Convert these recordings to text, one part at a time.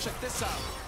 Check this out.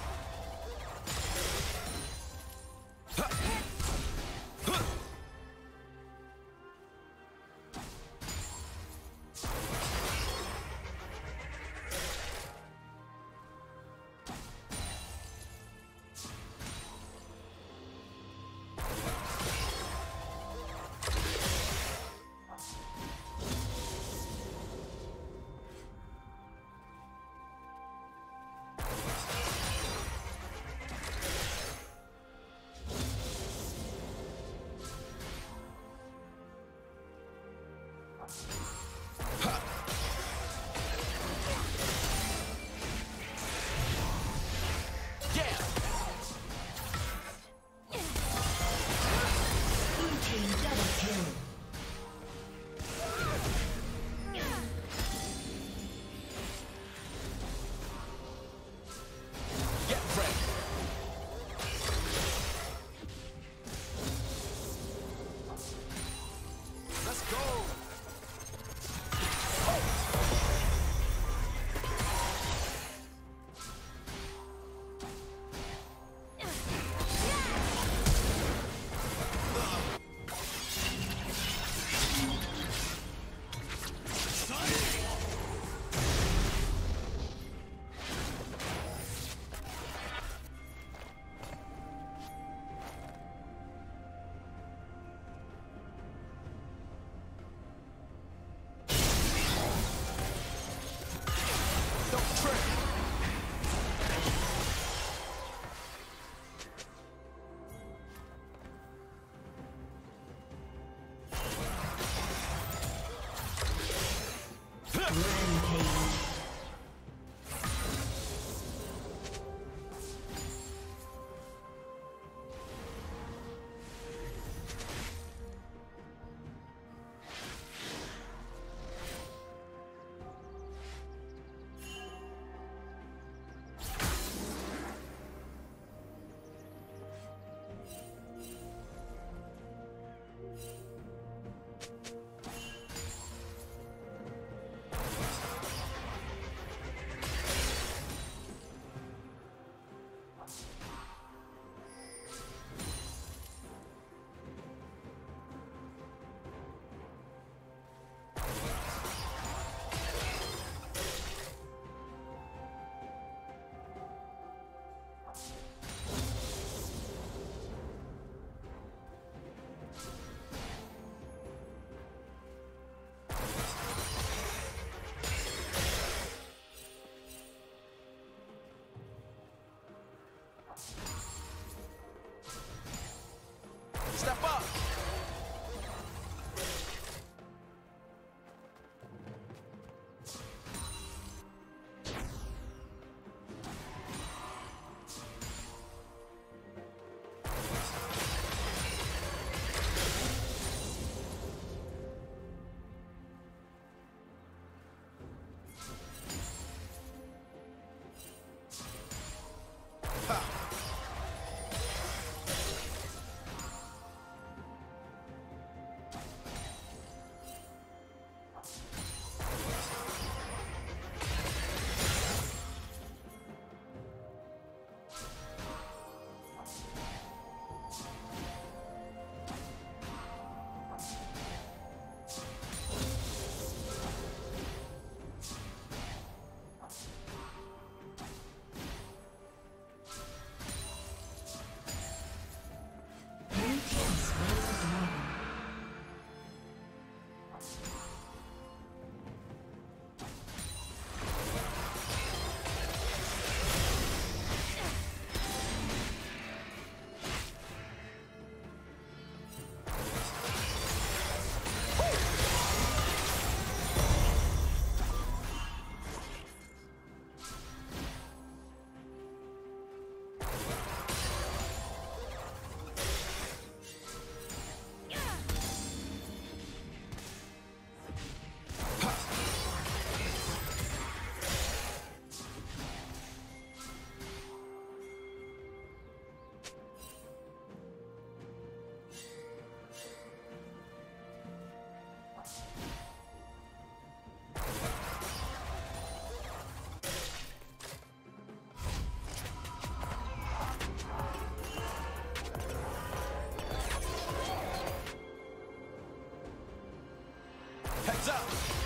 Heads up.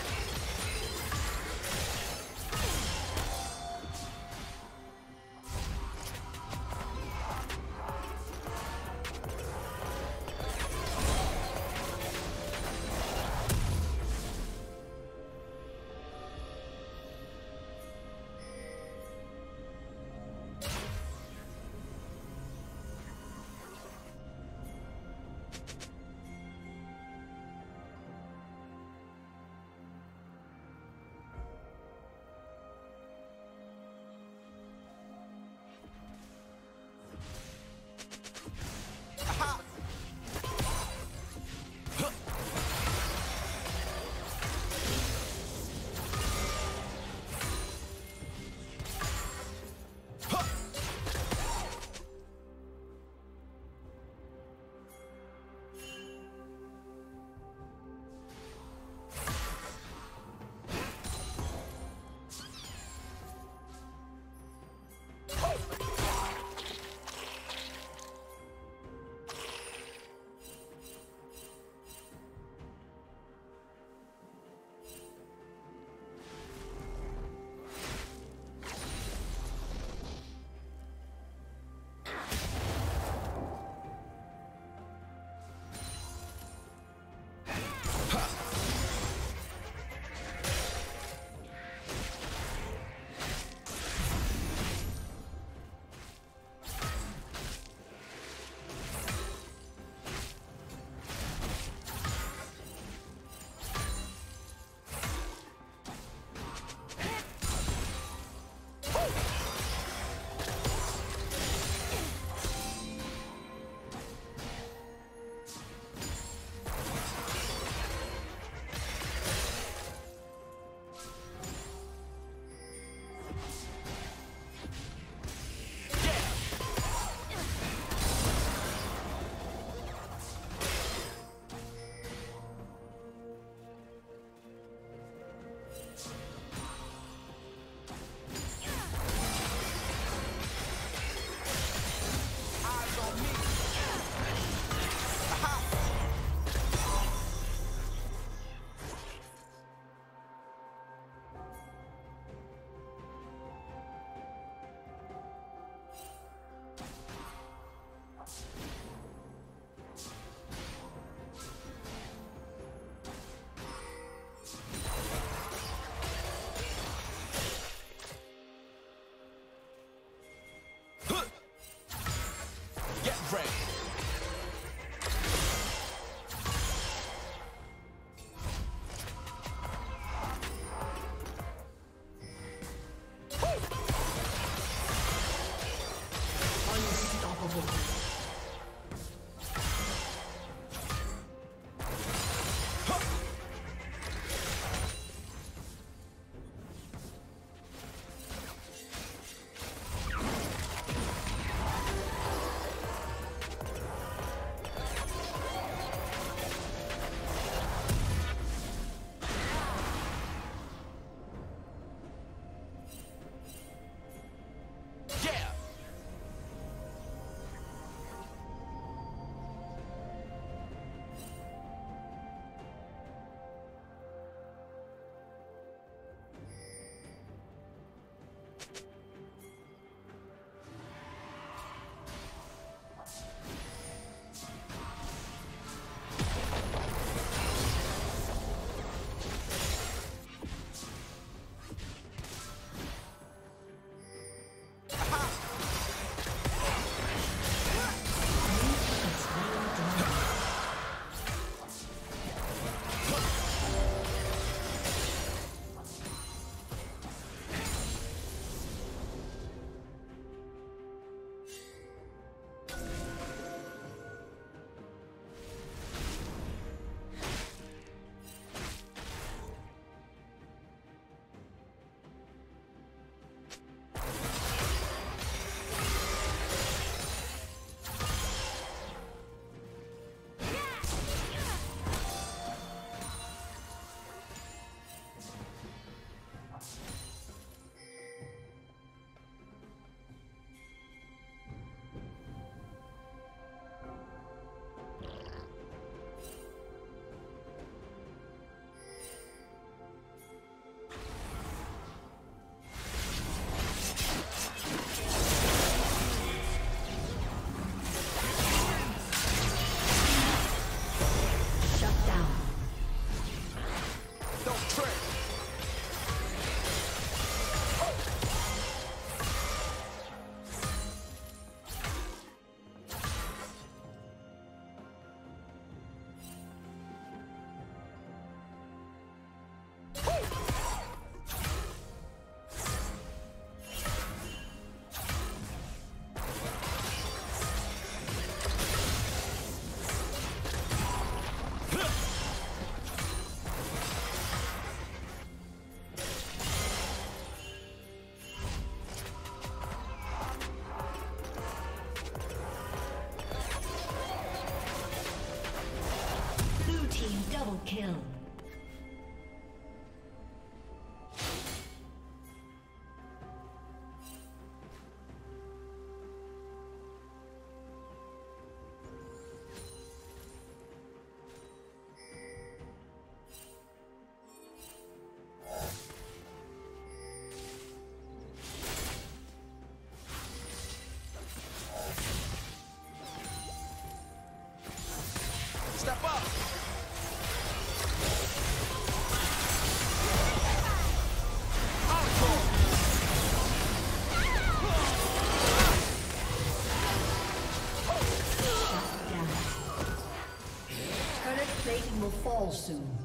Fall soon.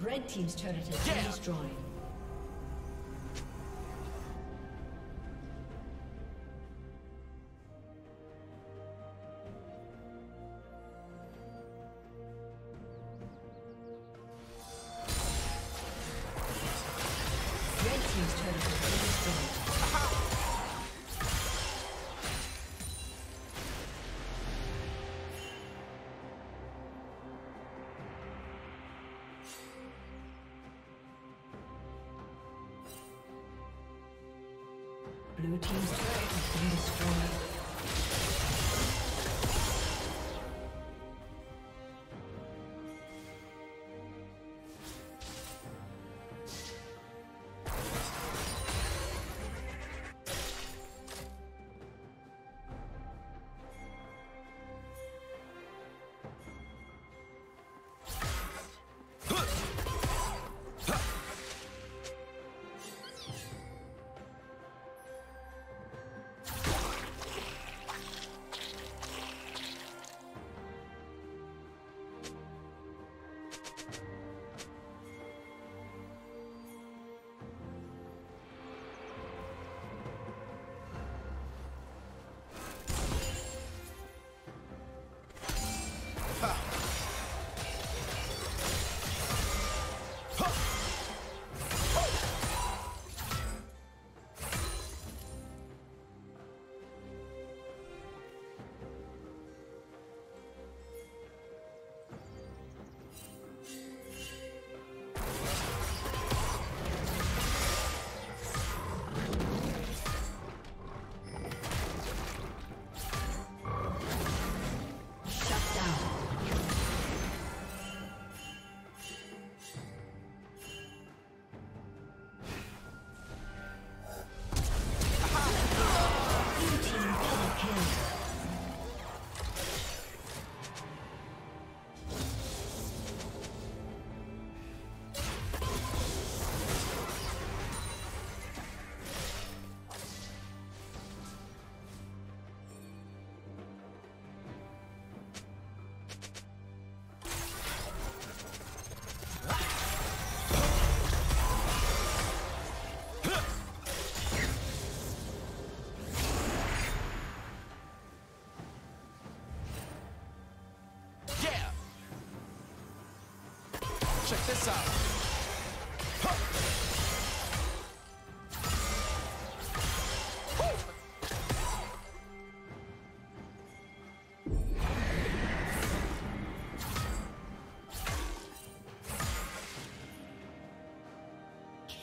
Red Team's turret has been Yeah. destroyed.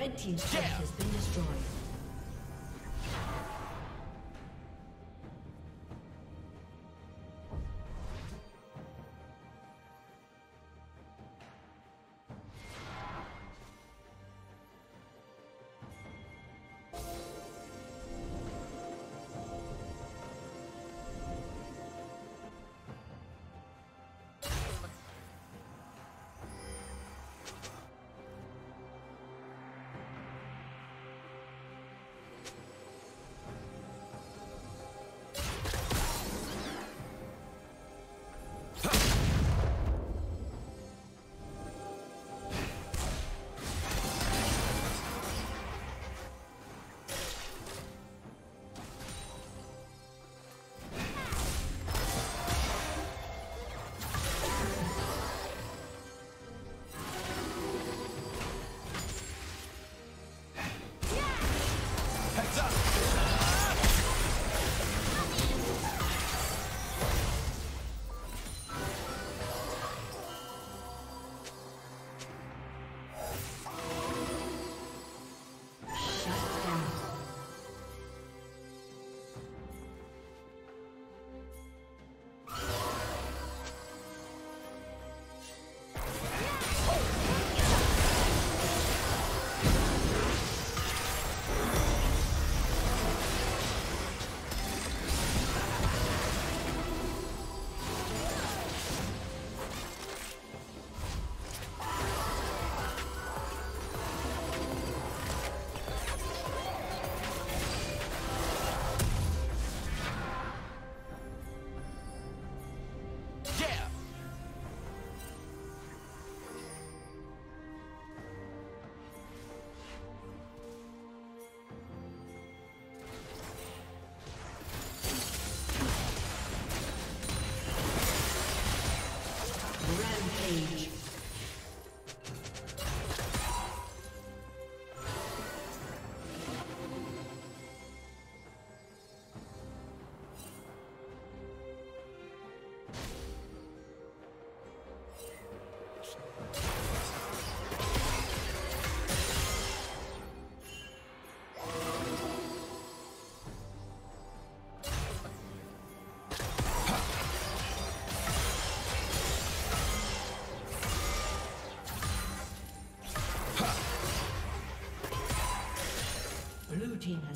Red team's turret Yeah. has been destroyed.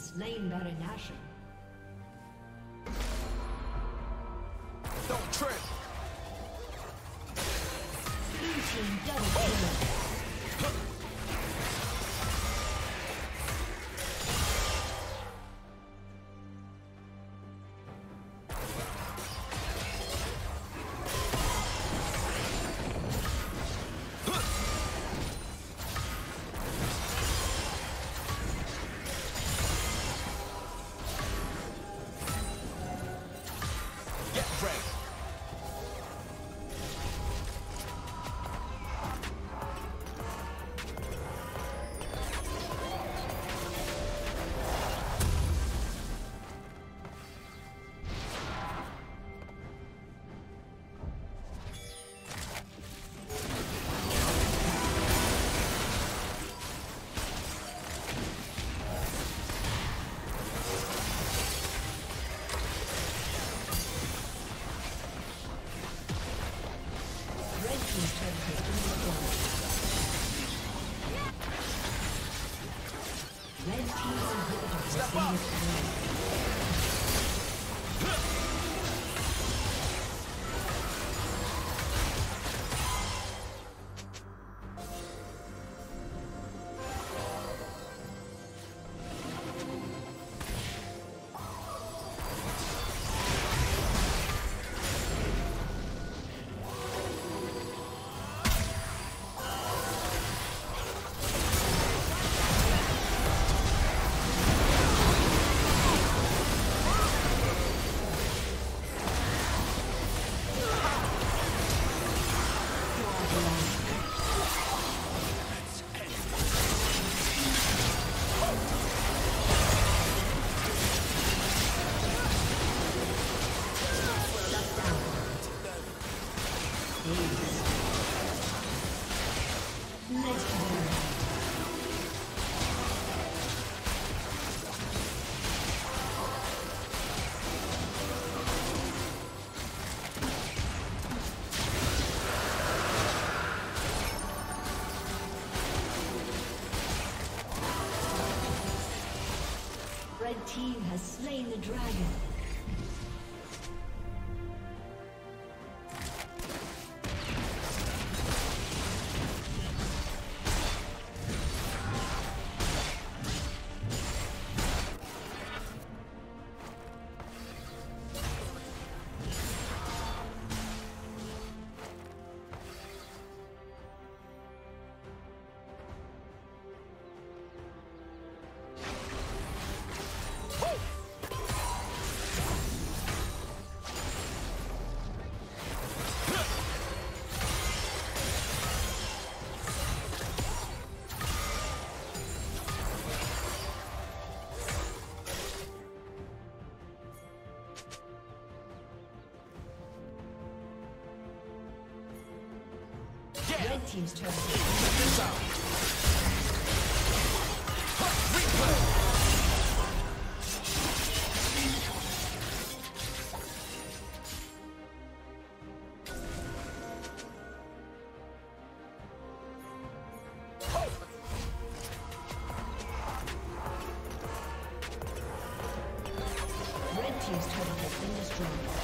Slain Baron Nashor. Don't trip. Blue team double kill. Red team's replay. Red team's turret has been destroyed.